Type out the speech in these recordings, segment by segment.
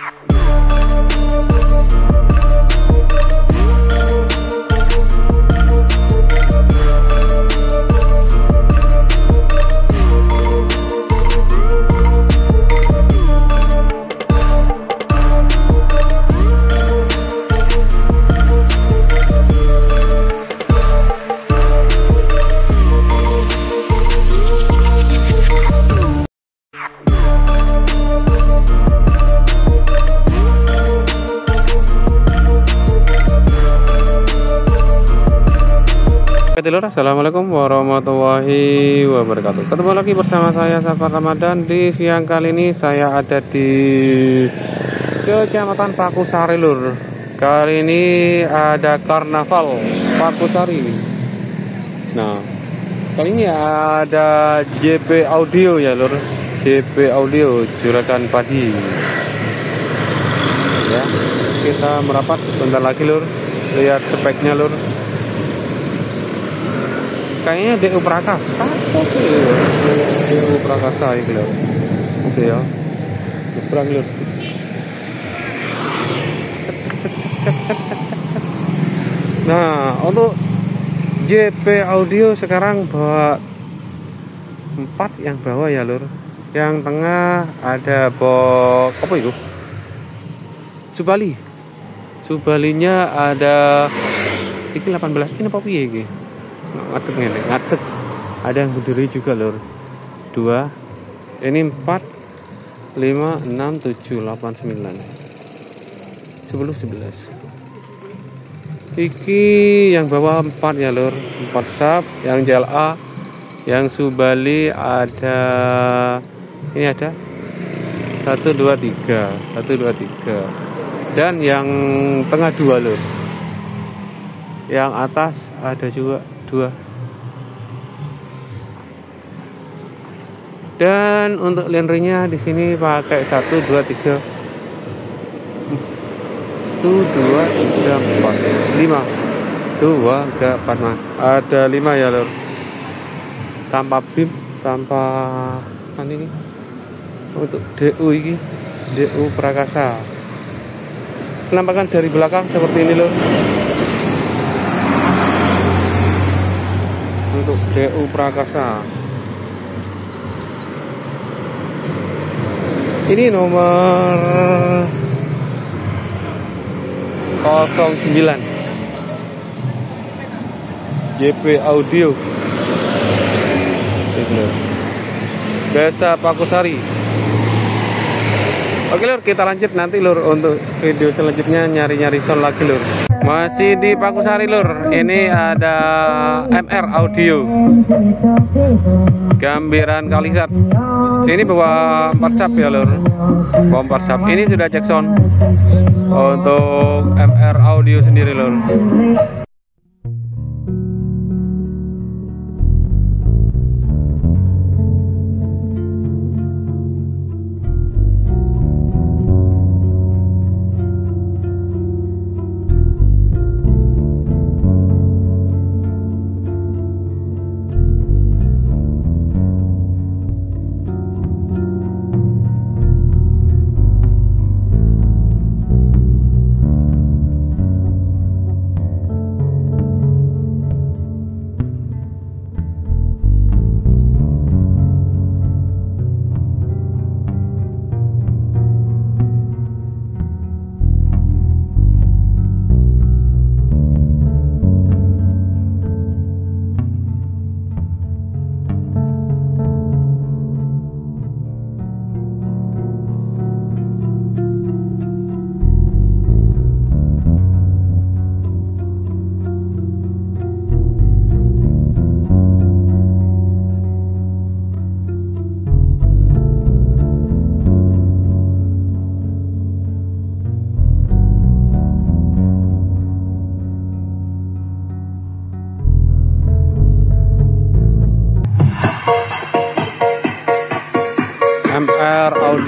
Bye. Assalamualaikum warahmatullahi wabarakatuh. Ketemu lagi bersama saya Safar Ramadan. Di siang kali ini saya ada di Kecamatan Pakusari Lur. Kali ini ada karnaval Pakusari. Nah Kali ini ada JP Audio ya Lur. JP Audio Juragan Padi Ya Kita merapat bentar lagi Lur. Lihat speknya Lur kayaknya DU Prakasa. Oke DU Prakasa ini loh. Oke ya. Nyebrang lur nah untuk JP Audio sekarang bawa empat yang bawah ya lur. Yang tengah ada box apa itu? Subali. Subalinya ada ini 18 ini apa piye iki ngadeg nih. Ngadeg. Ada yang berdiri juga lor dua. Ini empat lima enam tujuh delapan sembilan. Sepuluh sebelas. Iki yang bawah empat ya lor empat sub yang JLA yang Subali ada ini ada. Satu dua tiga. Satu dua tiga. Dan yang tengah dua lor yang atas ada juga dua dan untuk lendernya di sini pakai satu dua tiga. Satu dua tiga empat. Lima. Dua tiga empat mas ada lima ya lor tanpa bim tanpa kan ini? Untuk DU ini DU Prakasa. Penampakan dari belakang seperti ini lor untuk DU Prakasa. Ini nomor 09 JP Audio. Desa Pakusari Oke lur kita lanjut nanti lur untuk video selanjutnya nyari-nyari sound lagi lur. Masih di Pakusari lur. Ini ada MR Audio. Gambiran Kalisat. Ini bawa 4 sub ya lur. Bawa 4 sub. Ini sudah Jackson untuk MR Audio sendiri lur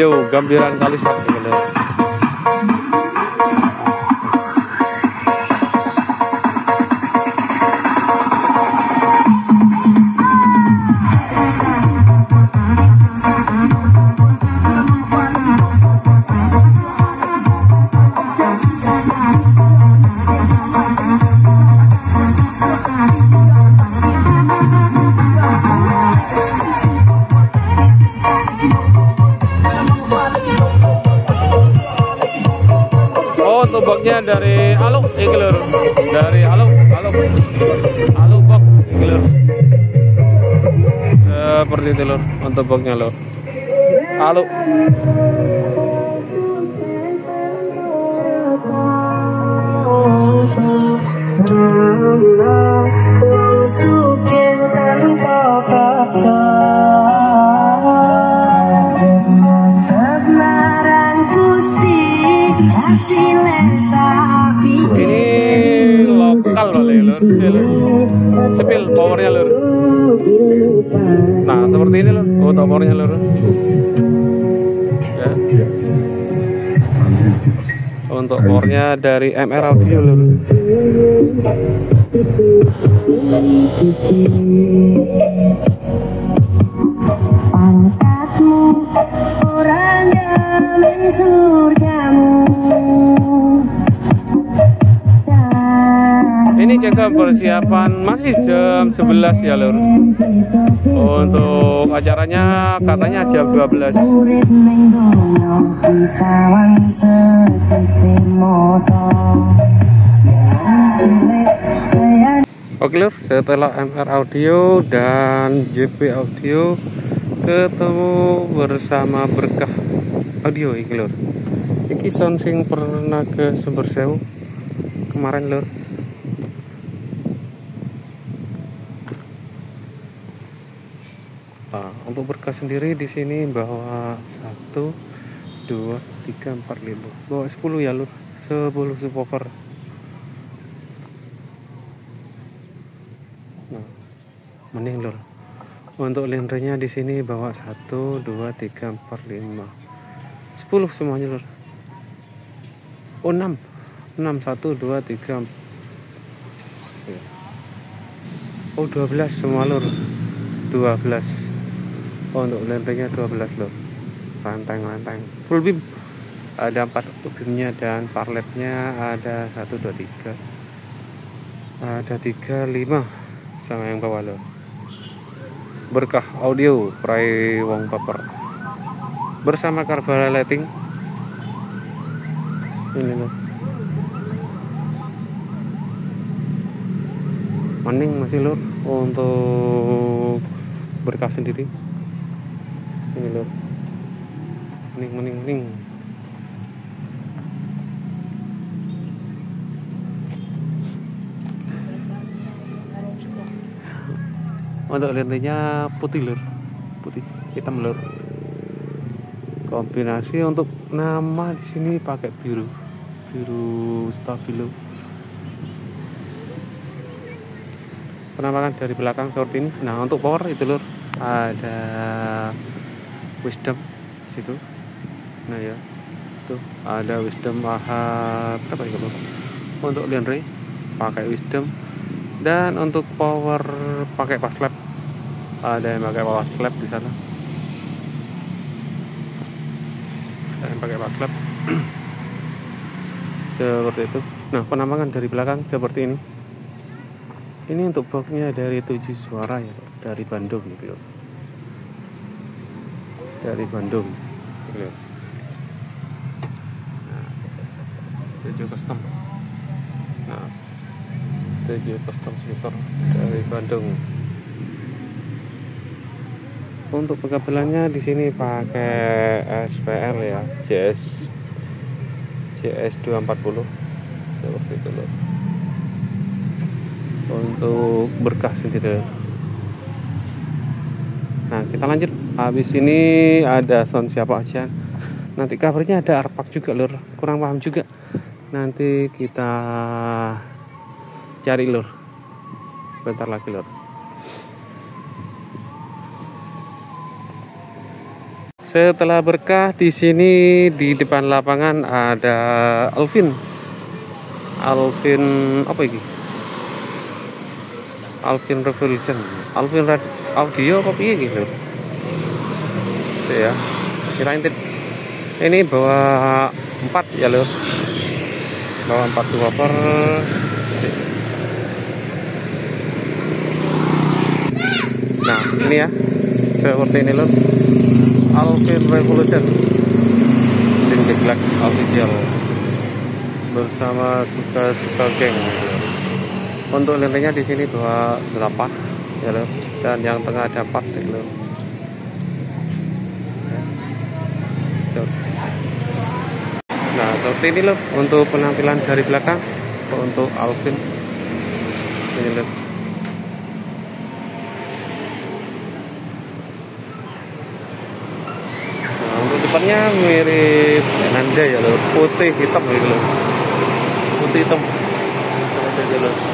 Audio Gambiran kali satu boxnya lur Aluk ini lokal lur. Sepil powernya lur nah seperti ini lur. Oh powernya lur. Ya. Untuk powernya dari MR Audio lur Ini juga persiapan masih jam 11 ya lur untuk acaranya katanya jam 12 urip ning donya pisawan sesisi moto Oke lur, setelah MR Audio dan JP Audio ketemu bersama Berkah Audio iki lur. Iki sound sing pernah ke Sumber Sewu kemarin lur. Untuk Berkah sendiri di sini bawa 1 2 3 4 5. Bawa 10 ya lur. 10 subwoofer. Nah, mending lur. Untuk lendernya di sini bawa 1 2 3 4 5. 10 semuanya lur. Oh 6. 6 1 2 3 Oh 12 semua lur. 12. Oh, untuk lendernya 12 lur. Rantang-rantang. Full beam. Ada 4 beamnya dan parletnya ada 1 2 3. Ada 3 5 sama yang bawah lo berkah audio prai wong paper bersama karbara lighting ini loh maning masih lur untuk berkah sendiri ini lur maning maning maning untuk lirnya putih lur. Putih hitam lur. Kombinasi untuk nama di sini pakai biru. Biru stabilo penampakan dari belakang seperti ini. Nah untuk power itu lur. Ada wisdom situ. Nah ya. Tuh ada wisdom AH berapa ya untuk Lenre pakai wisdom. Dan untuk power pakai pas lap. Ada yang pakai power slab di sana. Ada yang pakai pas lap. Seperti itu. Nah penampakan dari belakang seperti ini. Ini untuk boxnya dari tujuh suara ya dari Bandung gitu loh dari Bandung. Loh. nah, tujuh custom. Nah custom speaker dari Bandung. Untuk pengabelannya di sini pakai SPL ya JS JS 240 seperti itu loh. Untuk berkah sendiri. Nah kita lanjut habis ini ada sound siapa aja. Nanti covernya ada arpak juga lur. Kurang paham juga. Nanti kita cari lur. Bentar lagi lur. Setelah berkah di sini di depan lapangan ada Alvin. Alvin apa ini? Alvin Revolution. Alvin Rad Audio apa piye gitu Itu ya. Kira intip ini bawa empat ya loh bawa empat dua per nah ini ya. Seperti ini loh Alvin Revolution. Link Black official. Bersama suka-suka geng untuk lempengnya di sini bawa 8 ya lho dan yang tengah ada 4 ya nah seperti ini loh untuk penampilan dari belakang untuk Alvin? Ini loh. Nah untuk depannya mirip Nanda ya loh. Putih hitam gitu loh. Putih hitam. Seperti itu loh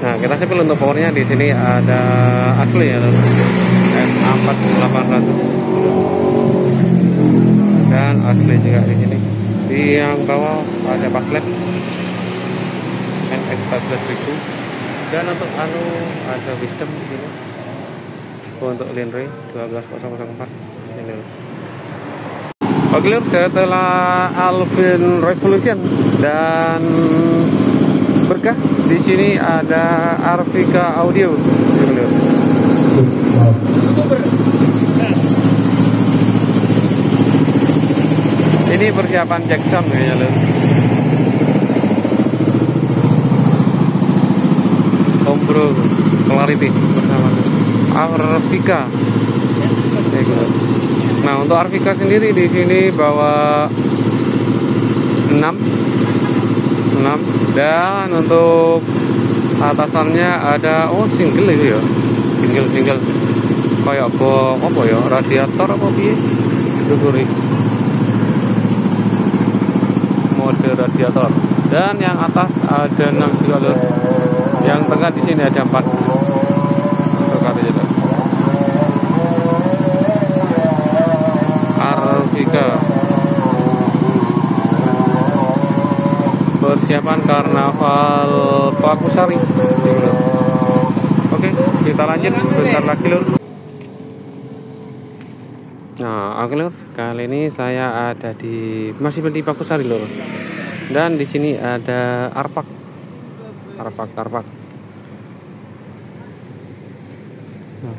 Nah, kita sepil untuk powernya di sini ada asli ya, loh. F4800 dan asli juga di sini. Di yang bawah ada paslet NX 14000 dan untuk anu ada wisdom di sini. Untuk Linre 12004 di sini. Oke, lur, setelah Alvin Revolution dan berkah di sini ada Arvika Audio. Ini, persiapan Jackson kayaknya lur. Ombro Clarity bersama Arvika. Nah untuk Arvika sendiri di sini bawa 6 6 dan untuk atasannya ada oh single itu ya? Single single kayak apa apa ya? Radiator apa piye? Duguri mode radiator. Dan yang atas ada 6 juga loh. Yang tengah di sini ada 4 persiapan karnaval Pakusari oke kita lanjut. Sebentar lagi lur. Nah oke lur. Kali ini saya ada di masih di Pakusari lur. Dan di sini ada arpak. Arpak arpak. Nah,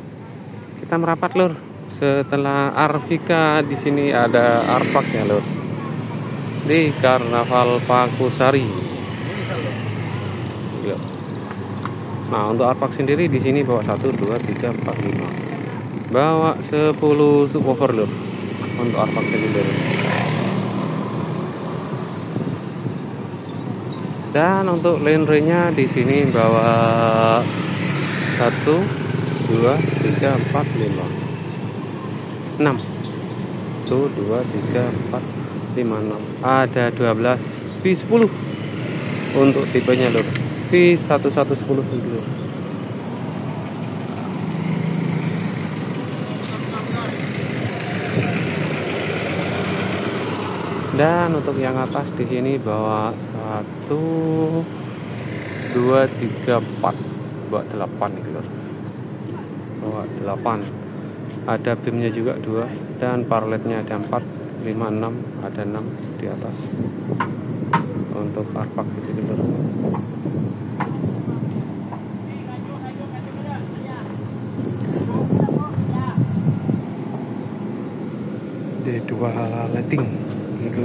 kita merapat lur. Setelah Arvika di sini ada arpaknya lur di Karnaval Pakusari. Ya. Nah untuk arpak sendiri di sini bawa 1, 2, 3, 4, 5 Bawa 10 subwoofer lur Untuk arpak sendiri Dan untuk lenrenya di sini bawa 1, 2, 3, 4, 5 6 1, 2, 3, 4, 5, 6 Ada 12 V10 Untuk tipenya lur V1110 dulu Dan untuk yang atas di sini bawa 1 2 3 4 bawa 8 nih lur. Bawa 8. Ada beamnya juga 2 dan parletnya ada 4 5 6 ada 6 di atas. Untuk arpak lur. di dua lighting gitu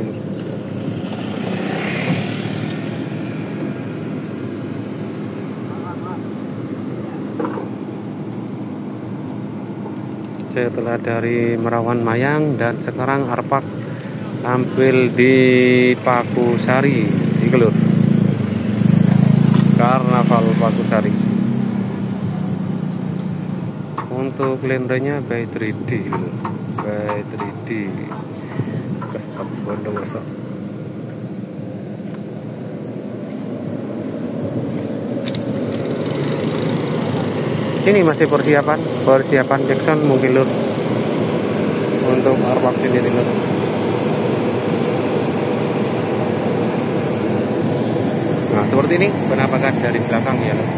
setelah dari Merawan Mayang dan sekarang Arpak tampil di Pakusari. Iki lho Karnaval Pakusari. Untuk lendernya by 3D gitu lho. by 3D Kesempatan Bondowoso ini masih persiapan persiapan Jackson mungkin lur. Untuk arwak sendiri lur. Nah seperti ini penampakan dari belakang ya lur.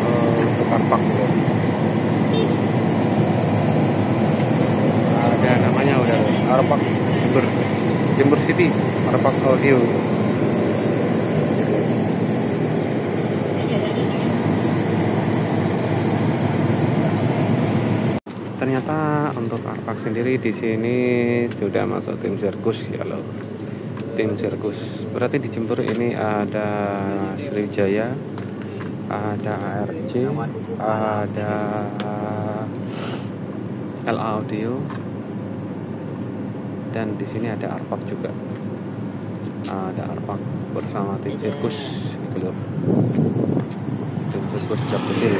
Eh, untuk lur ada namanya udah arwak Jember Jember City arwak audio ternyata untuk Arpak sendiri di sini sudah masuk tim sirkus ya loh. Tim sirkus. Berarti di Jember ini ada Sriwijaya ada ARC ada L Audio dan di sini ada Arpak juga. Ada Arpak bersama tim sirkus gitu loh. Tim sirkus Jab Kecil